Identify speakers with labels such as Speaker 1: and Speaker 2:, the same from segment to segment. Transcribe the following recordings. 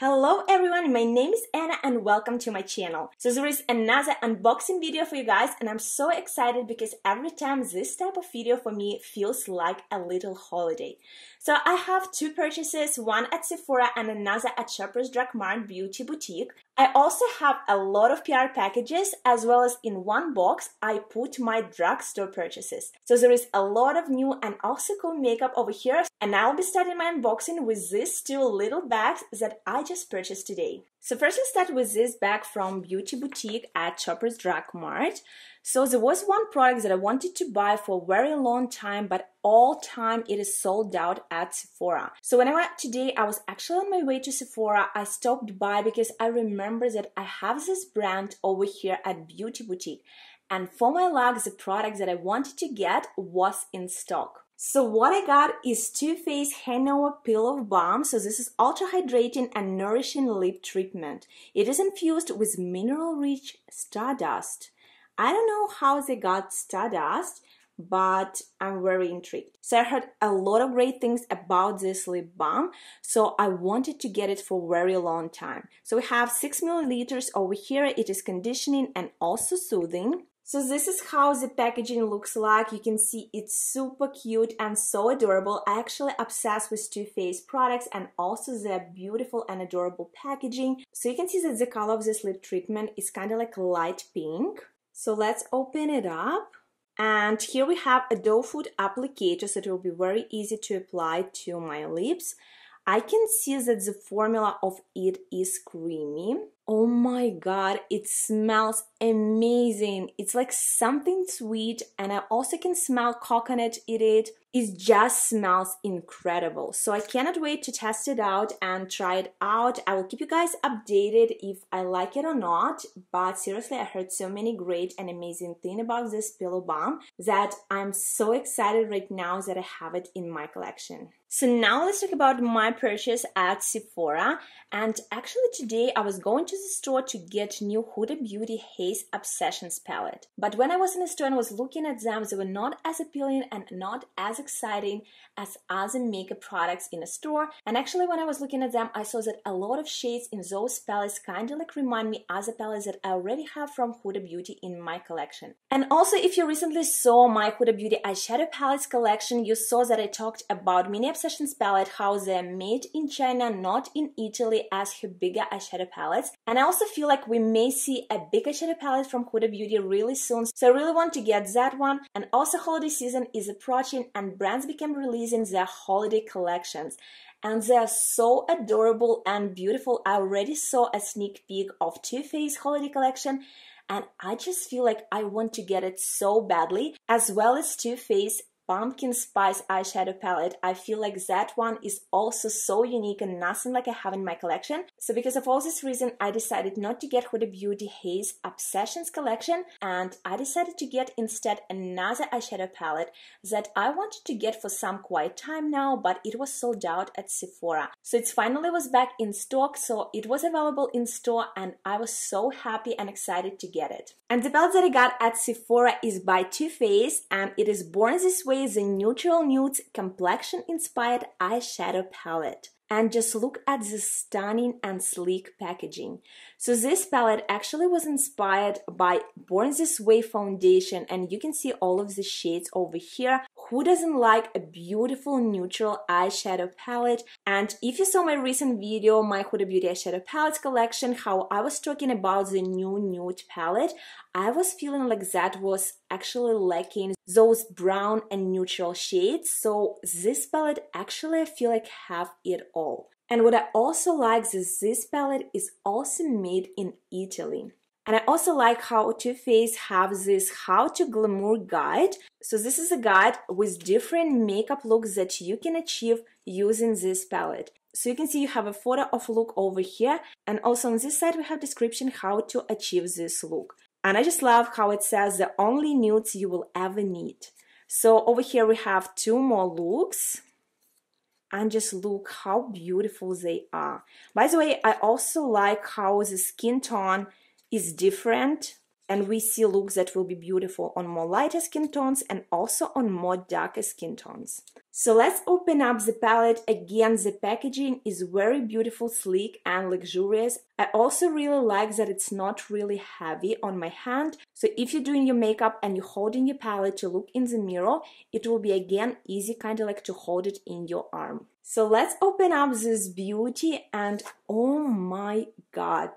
Speaker 1: Hello everyone, my name is Anna and welcome to my channel. So there is another unboxing video for you guys and I'm so excited because every time this type of video for me feels like a little holiday. So I have two purchases, one at Sephora and another at Shoppers Drug Mart Beauty Boutique. I also have a lot of PR packages as well as in one box I put my drugstore purchases. So there is a lot of new and also cool makeup over here and I'll be starting my unboxing with these two little bags that I just purchased today. So first let's start with this bag from Beauty Boutique at Shoppers Drug Mart. So there was one product that I wanted to buy for a very long time, but all time it is sold out at Sephora. So when I went today, I was actually on my way to Sephora. I stopped by because I remember that I have this brand over here at Beauty Boutique. And for my luck, the product that I wanted to get was in stock. So what I got is Too Faced Pillow Balm. So this is ultra hydrating and nourishing lip treatment. It is infused with mineral-rich stardust. I don't know how they got stardust, but I'm very intrigued. So I heard a lot of great things about this lip balm, so I wanted to get it for a very long time. So we have 6 milliliters over here. It is conditioning and also soothing. So this is how the packaging looks like. You can see it's super cute and so adorable. I actually obsessed with Too Faced products and also their beautiful and adorable packaging. So you can see that the color of this lip treatment is kind of like light pink. So let's open it up. And here we have a doe foot applicator, so it will be very easy to apply to my lips. I can see that the formula of it is creamy. Oh my god, it smells amazing. It's like something sweet, and I also can smell coconut in it. It just smells incredible. So I cannot wait to test it out and try it out. I will keep you guys updated if I like it or not. But seriously, I heard so many great and amazing things about this pillow balm that I'm so excited right now that I have it in my collection. So now let's talk about my purchase at Sephora. And actually today I was going to the store to get new Huda Beauty Haze Obsessions palette. But when I was in the store and was looking at them, they were not as appealing and not as exciting as other makeup products in the store. And actually when I was looking at them, I saw that a lot of shades in those palettes kind of like remind me of other palettes that I already have from Huda Beauty in my collection. And also if you recently saw my Huda Beauty eyeshadow palettes collection, you saw that I talked about Mini Obsessions palette, how they're made in China, not in Italy as her bigger eyeshadow palettes. And I also feel like we may see a big eyeshadow palette from Huda Beauty really soon. So I really want to get that one. And also holiday season is approaching and brands became releasing their holiday collections and they are so adorable and beautiful. I already saw a sneak peek of Too Faced holiday collection and I just feel like I want to get it so badly, as well as Too Faced pumpkin spice eyeshadow palette. I feel like that one is also so unique and nothing like I have in my collection. So because of all this reason, I decided not to get Huda Beauty Haze Obsessions collection and I decided to get instead another eyeshadow palette that I wanted to get for some quiet time now, but it was sold out at Sephora. So it finally was back in stock, so it was available in store and I was so happy and excited to get it. And the palette that I got at Sephora is by Too Faced and it is Born This Way a Natural Nudes complexion inspired eyeshadow palette and just look at the stunning and sleek packaging. So this palette actually was inspired by Born This Way foundation and you can see all of the shades over here. Who doesn't like a beautiful neutral eyeshadow palette? And if you saw my recent video, my Huda Beauty eyeshadow palette collection, how I was talking about the new nude palette, I was feeling like that was actually lacking those brown and neutral shades. So this palette actually I feel like have it all. And what I also like is this palette is also made in Italy. And I also like how Too Faced have this how to glamour guide. So this is a guide with different makeup looks that you can achieve using this palette. So you can see you have a photo of look over here and also on this side we have description how to achieve this look. And I just love how it says the only nudes you will ever need. So over here we have two more looks and just look how beautiful they are. By the way, I also like how the skin tone is different and we see looks that will be beautiful on more lighter skin tones and also on more darker skin tones. So let's open up the palette. Again, the packaging is very beautiful, sleek and luxurious. I also really like that it's not really heavy on my hand. So if you're doing your makeup and you're holding your palette to look in the mirror, it will be again easy kind of like to hold it in your arm. So let's open up this beauty and oh my god.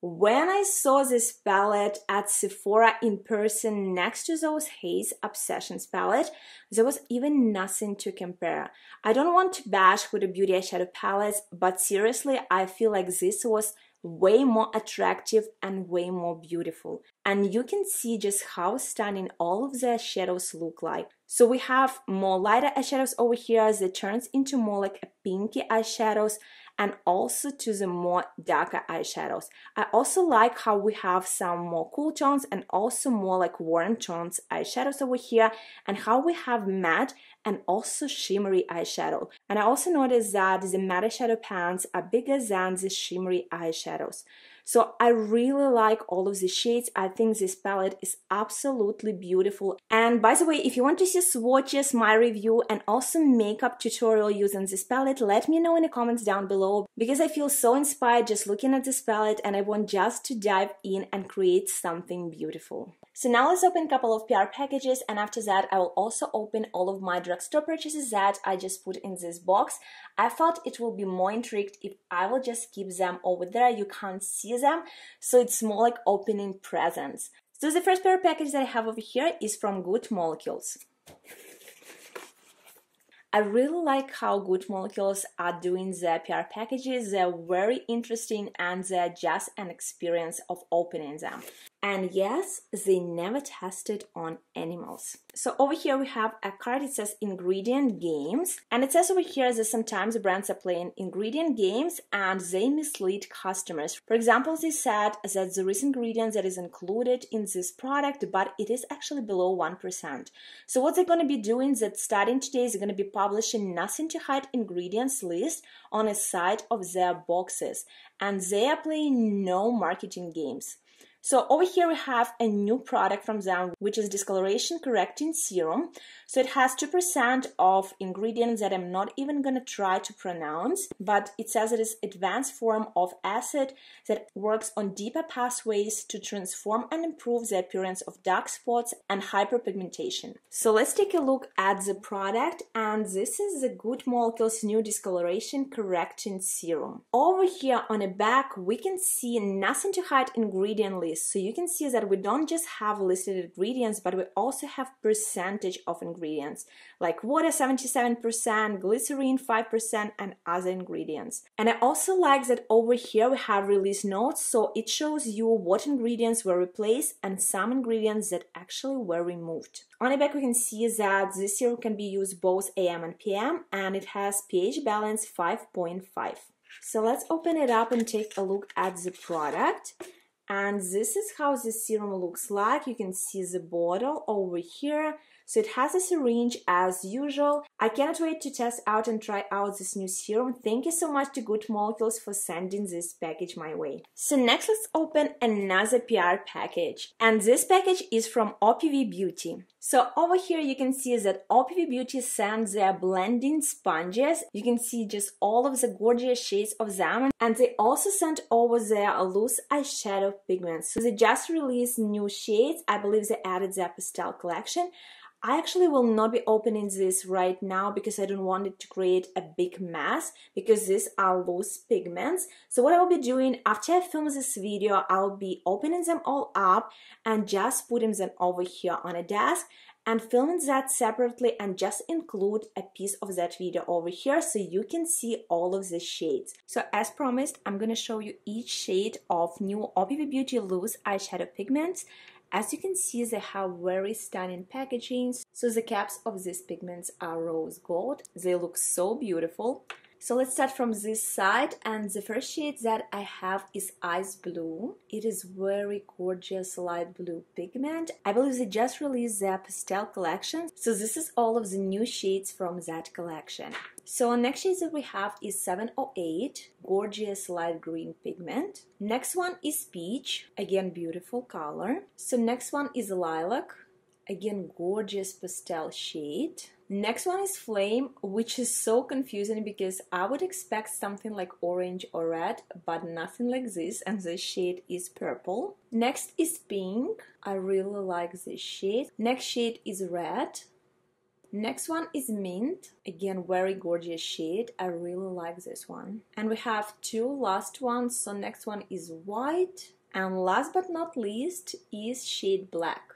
Speaker 1: When I saw this palette at Sephora in person next to those Haze Obsessions palette, there was even nothing to compare. I don't want to bash with Huda Beauty eyeshadow palettes, but seriously, I feel like this was way more attractive and way more beautiful. And you can see just how stunning all of the shadows look like. So we have more lighter eyeshadows over here that turns into more like a pinky eyeshadows and also to the more darker eyeshadows. I also like how we have some more cool tones and also more like warm tones eyeshadows over here and how we have matte and also shimmery eyeshadow. And I also noticed that the matte eyeshadow pans are bigger than the shimmery eyeshadows. So I really like all of the shades. I think this palette is absolutely beautiful. And by the way, if you want to see swatches, my review, and also makeup tutorial using this palette, let me know in the comments down below because I feel so inspired just looking at this palette and I want just to dive in and create something beautiful. So now let's open a couple of PR packages and after that I will also open all of my drugstore purchases that I just put in this box. I thought it will be more intrigued if I will just keep them over there, you can't see them, so it's more like opening presents. So the first PR package that I have over here is from Good Molecules. I really like how Good Molecules are doing their PR packages. They're very interesting and they're just an experience of opening them. And yes, they never tested on animals. So over here we have a card, it says ingredient games. And it says over here that sometimes brands are playing ingredient games and they mislead customers. For example, they said that there is ingredient that is included in this product, but it is actually below 1%. So what they're going to be doing is that starting today, they're going to be publishing nothing to hide ingredients list on a side of their boxes. And they are playing no marketing games. So over here we have a new product from them, which is discoloration correcting serum. So it has 2% of ingredients that I'm not even gonna try to pronounce, but it says it is advanced form of acid that works on deeper pathways to transform and improve the appearance of dark spots and hyperpigmentation. So let's take a look at the product and this is the Good Molecules new discoloration correcting serum. Over here on the back we can see nothing to hide ingredient list. So you can see that we don't just have listed ingredients but we also have percentage of ingredients ingredients like water 77%, glycerine 5%, and other ingredients. And I also like that over here we have release notes, so it shows you what ingredients were replaced and some ingredients that actually were removed. On the back we can see that this serum can be used both AM and PM and it has pH balance 5.5. So let's open it up and take a look at the product and this is how the serum looks like. You can see the bottle over here so it has a syringe as usual. I cannot wait to test out and try out this new serum. Thank you so much to Good Molecules for sending this package my way. So next let's open another PR package. And this package is from OPV Beauty. So over here you can see that OPV Beauty sends their blending sponges. You can see just all of the gorgeous shades of them and they also sent over their loose eyeshadow pigments. So they just released new shades. I believe they added their pastel collection. I actually will not be opening this right now because I don't want it to create a big mess because these are loose pigments. So what I will be doing after I film this video, I'll be opening them all up and just putting them over here on a desk and filming that separately and just include a piece of that video over here so you can see all of the shades. So as promised, I'm going to show you each shade of new OPV Beauty Loose Eyeshadow Pigments as you can see, they have very stunning packaging. So the caps of these pigments are rose gold. They look so beautiful. So let's start from this side and the first shade that I have is Ice Blue. It is very gorgeous light blue pigment. I believe they just released their pastel collection. So this is all of the new shades from that collection. So next shades that we have is 708, gorgeous light green pigment. Next one is peach, again beautiful color. So next one is lilac, again gorgeous pastel shade. Next one is flame, which is so confusing because I would expect something like orange or red, but nothing like this, and this shade is purple. Next is pink. I really like this shade. Next shade is red. Next one is mint. Again, very gorgeous shade. I really like this one. And we have two last ones. So next one is white. And last but not least is shade black.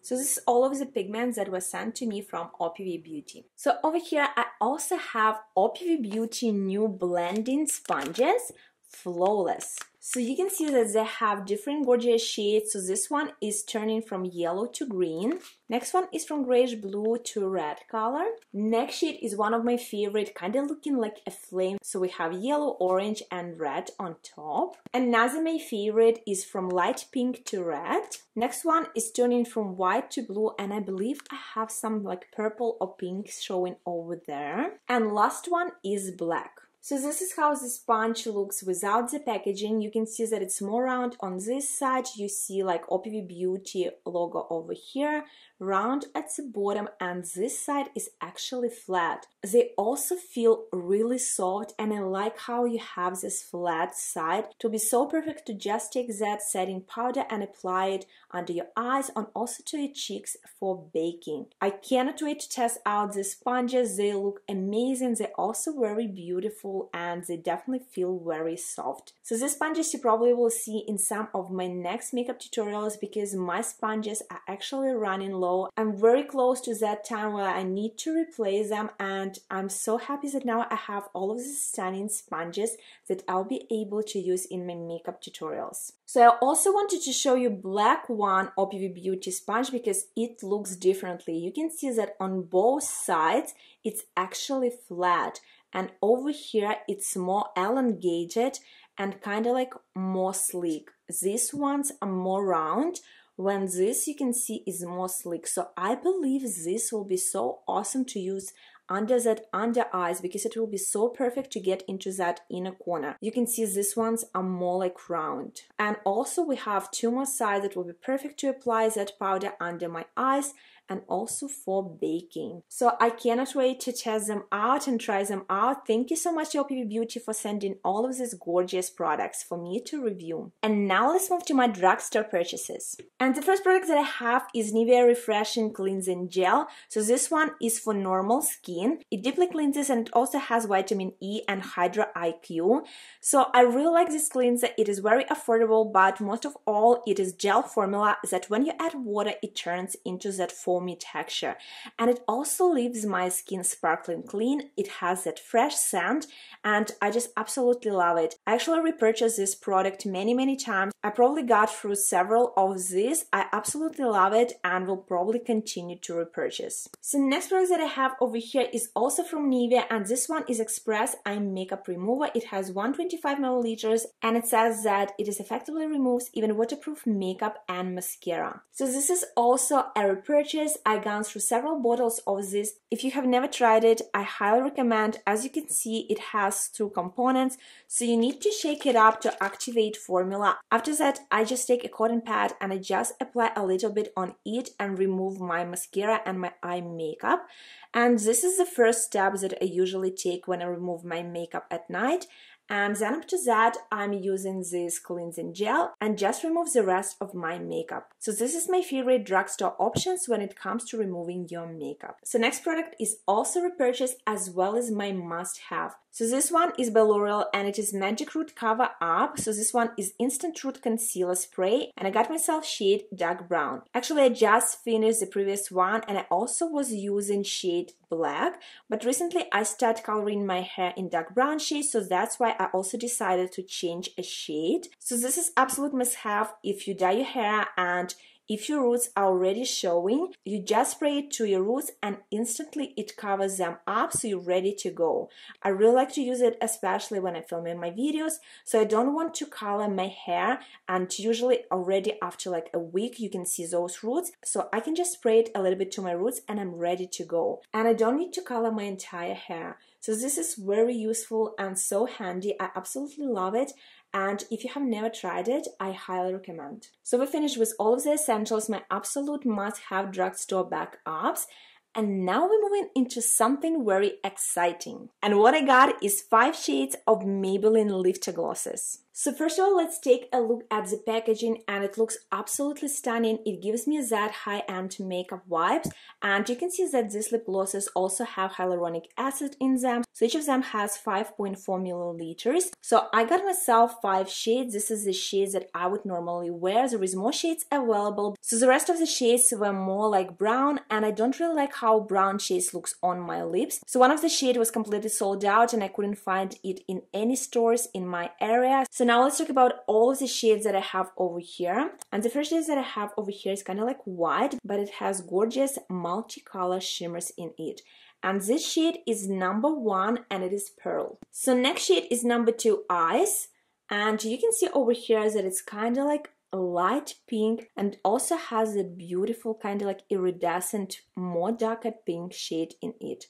Speaker 1: So this is all of the pigments that were sent to me from OPV Beauty. So over here, I also have OPV Beauty new blending sponges, Flawless. So you can see that they have different gorgeous shades. So this one is turning from yellow to green. Next one is from grayish blue to red color. Next shade is one of my favorite, kind of looking like a flame. So we have yellow, orange and red on top. Another my favorite is from light pink to red. Next one is turning from white to blue and I believe I have some like purple or pink showing over there. And last one is black. So this is how the sponge looks without the packaging. You can see that it's more round on this side. You see like OPV Beauty logo over here, round at the bottom and this side is actually flat. They also feel really soft and I like how you have this flat side to be so perfect to just take that setting powder and apply it under your eyes and also to your cheeks for baking. I cannot wait to test out the sponges. They look amazing. They're also very beautiful and they definitely feel very soft. So these sponges you probably will see in some of my next makeup tutorials because my sponges are actually running low. I'm very close to that time where I need to replace them and I'm so happy that now I have all of these stunning sponges that I'll be able to use in my makeup tutorials. So I also wanted to show you black one OPV Beauty sponge because it looks differently. You can see that on both sides it's actually flat and over here it's more elongated and kind of like more sleek these ones are more round when this you can see is more sleek so i believe this will be so awesome to use under that under eyes because it will be so perfect to get into that inner corner. You can see these ones are more like round. And also we have two more sides that will be perfect to apply that powder under my eyes and also for baking. So I cannot wait to test them out and try them out. Thank you so much OPV Beauty for sending all of these gorgeous products for me to review. And now let's move to my drugstore purchases. And the first product that I have is Nivea Refreshing Cleansing Gel. So this one is for normal skin. It deeply cleanses and it also has vitamin E and Hydra IQ. So I really like this cleanser. It is very affordable, but most of all, it is gel formula that when you add water, it turns into that foam foamy texture and it also leaves my skin sparkling clean. It has that fresh scent and I just absolutely love it. I actually repurchased this product many many times. I probably got through several of these. I absolutely love it and will probably continue to repurchase. So next product that I have over here is also from Nivea and this one is Express Eye Makeup Remover. It has 125 milliliters and it says that it is effectively removes even waterproof makeup and mascara. So this is also a repurchase this, I gone through several bottles of this. If you have never tried it, I highly recommend. As you can see, it has two components, so you need to shake it up to activate formula. After that, I just take a cotton pad and I just apply a little bit on it and remove my mascara and my eye makeup. And this is the first step that I usually take when I remove my makeup at night. And then after that, I'm using this cleansing gel and just remove the rest of my makeup. So this is my favorite drugstore options when it comes to removing your makeup. So next product is also repurchased as well as my must have. So this one is by L'Oreal and it is Magic Root Cover Up. So this one is Instant Root Concealer Spray and I got myself shade Dark Brown. Actually, I just finished the previous one and I also was using shade Black, but recently I started coloring my hair in dark brown shade, so that's why I also decided to change a shade. So this is absolute must have if you dye your hair and if your roots are already showing, you just spray it to your roots and instantly it covers them up so you're ready to go. I really like to use it especially when I'm filming my videos, so I don't want to color my hair and usually already after like a week you can see those roots. So I can just spray it a little bit to my roots and I'm ready to go. And I don't need to color my entire hair. So this is very useful and so handy. I absolutely love it and if you have never tried it, I highly recommend. So we finished with all of the essentials, my absolute must-have drugstore backups, and now we're moving into something very exciting. And what I got is 5 shades of Maybelline Lifter Glosses. So first of all, let's take a look at the packaging and it looks absolutely stunning. It gives me that high-end makeup vibes and you can see that these lip glosses also have hyaluronic acid in them. So each of them has 5.4 milliliters. So I got myself five shades. This is the shades that I would normally wear. There is more shades available. So the rest of the shades were more like brown and I don't really like how brown shades looks on my lips. So one of the shade was completely sold out and I couldn't find it in any stores in my area. So now let's talk about all of the shades that I have over here. And the first shade that I have over here is kind of like white, but it has gorgeous multicolor shimmers in it. And this shade is number one and it is Pearl. So next shade is number two, Ice. And you can see over here that it's kind of like light pink and also has a beautiful kind of like iridescent more darker pink shade in it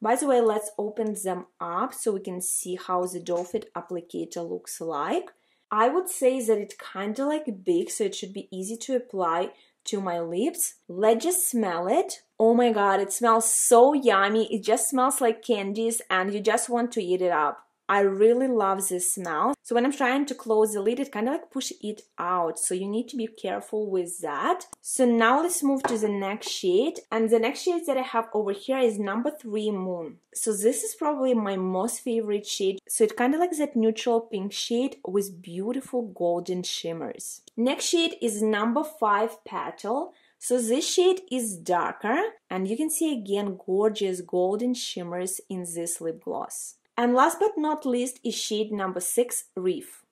Speaker 1: by the way, let's open them up so we can see how the doe applicator looks like. I would say that it's kind of like big, so it should be easy to apply to my lips. Let's just smell it. Oh my god, it smells so yummy. It just smells like candies and you just want to eat it up. I really love this smell. So when I'm trying to close the lid, it kind of like push it out. So you need to be careful with that. So now let's move to the next shade. And the next shade that I have over here is number three Moon. So this is probably my most favorite shade. So it kind of like that neutral pink shade with beautiful golden shimmers. Next shade is number five Petal. So this shade is darker and you can see again gorgeous golden shimmers in this lip gloss. And last but not least is shade number 6, Reef.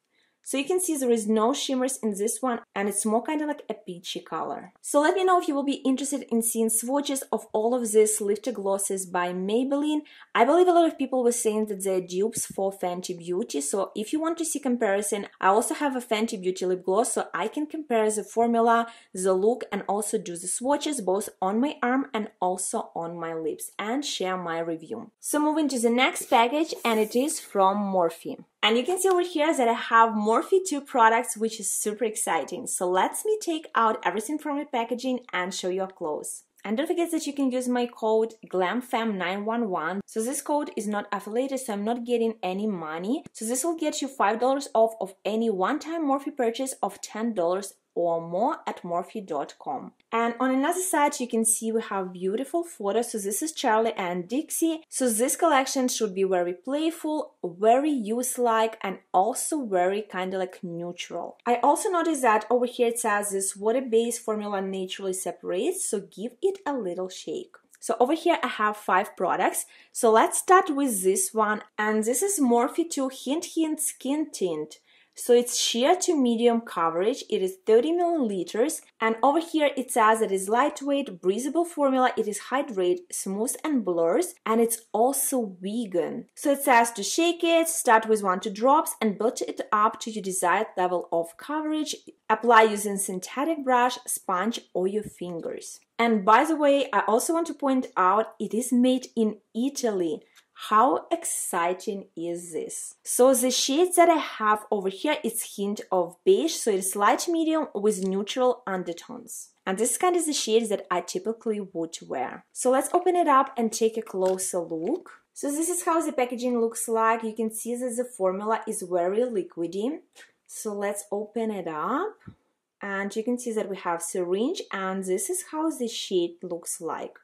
Speaker 1: So you can see there is no shimmers in this one and it's more kind of like a peachy color. So let me know if you will be interested in seeing swatches of all of these lifter glosses by Maybelline. I believe a lot of people were saying that they're dupes for Fenty Beauty. So if you want to see comparison, I also have a Fenty Beauty lip gloss so I can compare the formula, the look and also do the swatches both on my arm and also on my lips and share my review. So moving to the next package and it is from Morphe. And you can see over here that I have Morphe 2 products, which is super exciting. So let me take out everything from the packaging and show you up close. And don't forget that you can use my code GLAMFAM911. So this code is not affiliated, so I'm not getting any money. So this will get you $5 off of any one-time Morphe purchase of $10 or more at morphe.com. And on another side, you can see we have beautiful photos. So this is Charli and Dixie. So this collection should be very playful, very youth-like, and also very kind of like neutral. I also noticed that over here it says this water-based formula naturally separates, so give it a little shake. So over here I have five products. So let's start with this one. And this is Morphe 2 Hint Hint Skin Tint. So it's sheer to medium coverage. It is 30 milliliters. And over here it says it is lightweight, breathable formula. It is hydrate, smooth and blurs. And it's also vegan. So it says to shake it, start with one, to drops and build it up to your desired level of coverage. Apply using synthetic brush, sponge or your fingers. And by the way, I also want to point out it is made in Italy. How exciting is this? So the shades that I have over here is hint of beige, so it's light medium with neutral undertones. And this kind of the shades that I typically would wear. So let's open it up and take a closer look. So this is how the packaging looks like. You can see that the formula is very liquidy. So let's open it up. And you can see that we have syringe and this is how the shade looks like.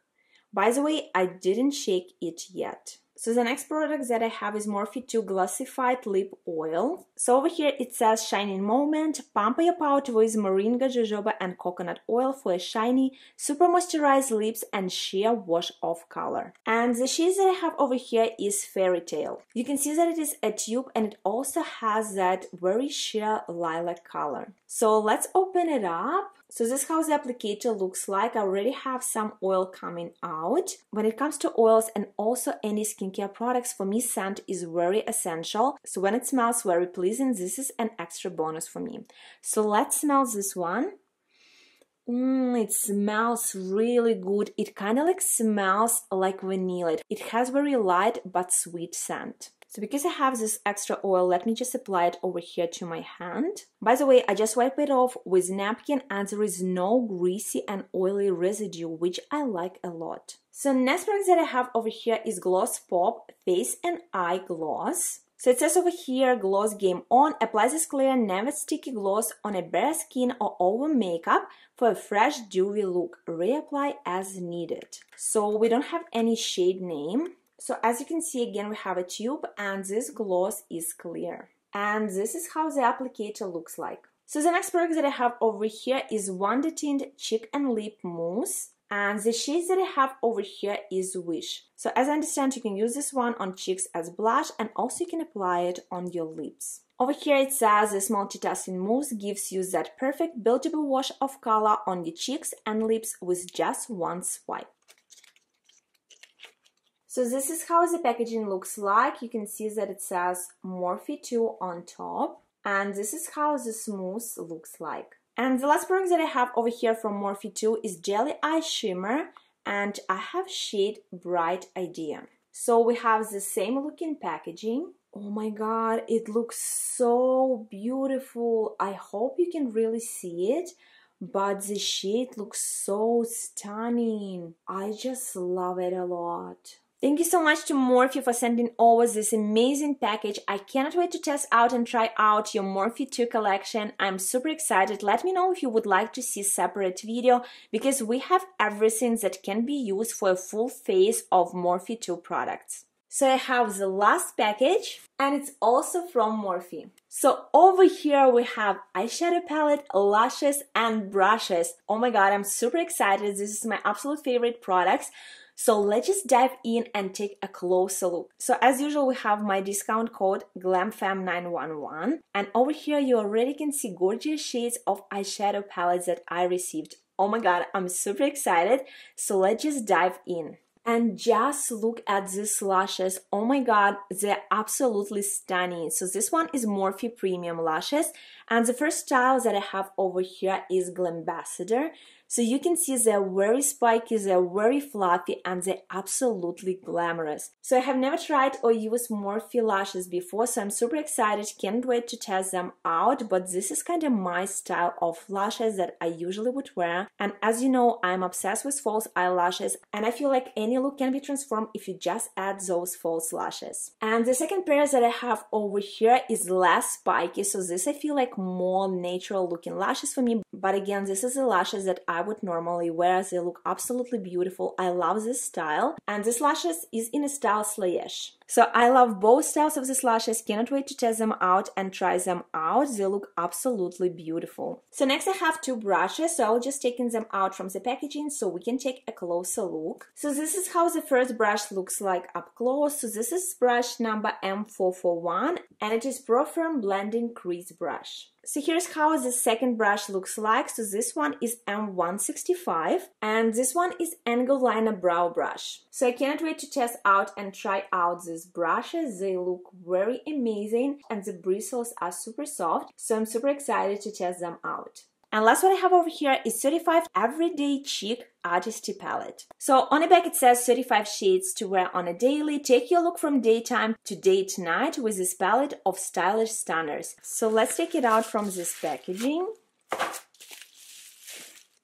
Speaker 1: By the way, I didn't shake it yet. So the next product that I have is Morphe 2 Glossified Lip Oil. So over here it says Shining Moment, pump your powder with moringa, jojoba and coconut oil for a shiny, super moisturized lips and sheer wash off color. And the shade that I have over here is Fairy Tale. You can see that it is a tube and it also has that very sheer lilac color. So let's open it up. So this is how the applicator looks like. I already have some oil coming out. When it comes to oils and also any skincare products, for me scent is very essential. So when it smells very pleasing, this is an extra bonus for me. So let's smell this one. Mm, it smells really good. It kind of like smells like vanilla. It has very light but sweet scent. So because I have this extra oil, let me just apply it over here to my hand. By the way, I just wipe it off with napkin and there is no greasy and oily residue, which I like a lot. So next product that I have over here is Gloss Pop Face and Eye Gloss. So it says over here, gloss game on, apply this clear, never sticky gloss on a bare skin or over makeup for a fresh dewy look. Reapply as needed. So we don't have any shade name. So as you can see again we have a tube and this gloss is clear. And this is how the applicator looks like. So the next product that I have over here is Wonder Tint Cheek and Lip Mousse. And the shade that I have over here is Wish. So as I understand, you can use this one on cheeks as blush and also you can apply it on your lips. Over here it says this multitasking mousse gives you that perfect buildable wash of color on your cheeks and lips with just one swipe. So this is how the packaging looks like. You can see that it says Morphe 2 on top. And this is how the mousse looks like. And the last product that I have over here from Morphe 2 is Jelly Eye Shimmer. And I have shade Bright Idea. So we have the same looking packaging. Oh my god, it looks so beautiful. I hope you can really see it but the shade looks so stunning. I just love it a lot. Thank you so much to Morphe for sending over this amazing package. I cannot wait to test out and try out your Morphe 2 collection. I'm super excited. Let me know if you would like to see a separate video because we have everything that can be used for a full face of Morphe 2 products. So I have the last package and it's also from Morphe. So over here we have eyeshadow palette, lashes and brushes. Oh my god, I'm super excited. This is my absolute favorite products. So let's just dive in and take a closer look. So as usual, we have my discount code GLAMFAM911 and over here you already can see gorgeous shades of eyeshadow palettes that I received. Oh my god, I'm super excited. So let's just dive in. And just look at these lashes. Oh my god, they're absolutely stunning. So this one is Morphe Premium Lashes. And the first style that I have over here is Glambassador. So you can see they're very spiky, they're very fluffy, and they're absolutely glamorous. So I have never tried or used Morphe lashes before, so I'm super excited, can't wait to test them out, but this is kind of my style of lashes that I usually would wear. And as you know, I'm obsessed with false eyelashes, and I feel like any look can be transformed if you just add those false lashes. And the second pair that I have over here is less spiky, so this I feel like more natural looking lashes for me, but again, this is the lashes that I would normally wear. They look absolutely beautiful. I love this style. And this lashes is in a style slash. So I love both styles of these lashes, cannot wait to test them out and try them out. They look absolutely beautiful. So next I have two brushes, so I'll just taking them out from the packaging so we can take a closer look. So this is how the first brush looks like up close. So this is brush number M441 and it is Pro Firm Blending Crease Brush. So here's how the second brush looks like. So this one is M165 and this one is Angle Liner Brow Brush. So I cannot wait to test out and try out this these brushes. They look very amazing and the bristles are super soft. So I'm super excited to test them out. And last one I have over here is 35 Everyday Cheek Artistry Palette. So on the back it says 35 shades to wear on a daily. Take your look from daytime to date night with this palette of stylish stunners. So let's take it out from this packaging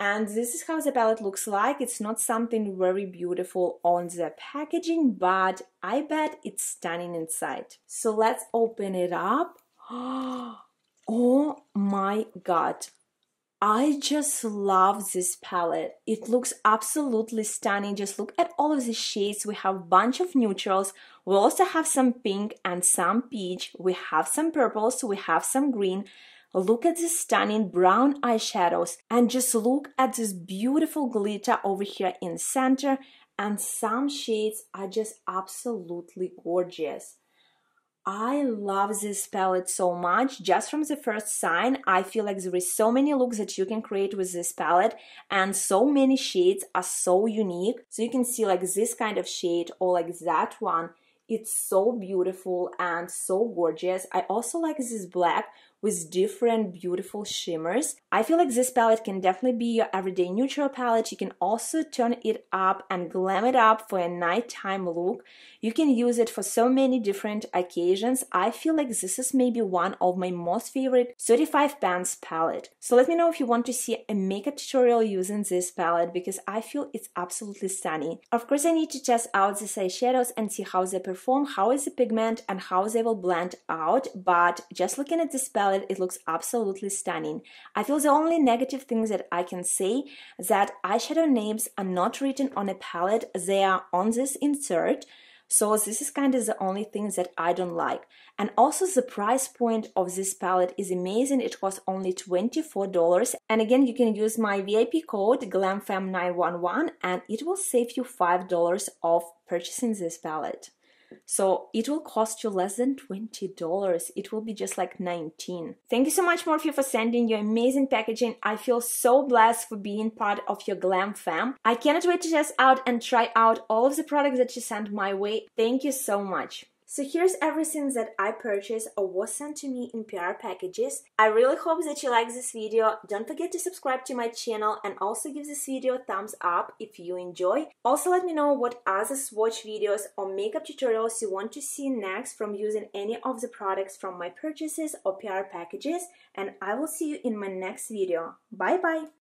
Speaker 1: and this is how the palette looks like it's not something very beautiful on the packaging but I bet it's stunning inside so let's open it up oh my god I just love this palette. It looks absolutely stunning. Just look at all of the shades. We have a bunch of neutrals. We also have some pink and some peach. We have some purples. We have some green. Look at the stunning brown eyeshadows and just look at this beautiful glitter over here in center and some shades are just absolutely gorgeous. I love this palette so much. Just from the first sign, I feel like there is so many looks that you can create with this palette and so many shades are so unique. So you can see like this kind of shade or like that one. It's so beautiful and so gorgeous. I also like this black with different beautiful shimmers. I feel like this palette can definitely be your everyday neutral palette. You can also turn it up and glam it up for a nighttime look. You can use it for so many different occasions. I feel like this is maybe one of my most favorite 35 pans palette. So let me know if you want to see a makeup tutorial using this palette because I feel it's absolutely stunning. Of course, I need to test out these eyeshadows and see how they perform, how is the pigment and how they will blend out. But just looking at this palette, palette, it looks absolutely stunning. I feel the only negative things that I can say that eyeshadow names are not written on a palette, they are on this insert. So this is kind of the only thing that I don't like. And also the price point of this palette is amazing. It costs only $24. And again, you can use my VIP code GLAMFAM911 and it will save you $5 off purchasing this palette. So it will cost you less than $20. It will be just like 19. Thank you so much, Morphe, for sending your amazing packaging. I feel so blessed for being part of your glam fam. I cannot wait to test out and try out all of the products that you sent my way. Thank you so much. So here's everything that I purchased or was sent to me in PR packages. I really hope that you like this video. Don't forget to subscribe to my channel and also give this video a thumbs up if you enjoy. Also let me know what other swatch videos or makeup tutorials you want to see next from using any of the products from my purchases or PR packages and I will see you in my next video. Bye bye!